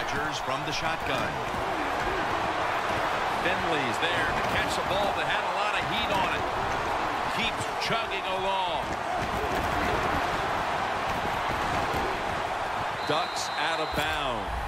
Rodgers from the shotgun. Finley's there to catch the ball that had a lot of heat on it. Keeps chugging along. Ducks out of bounds.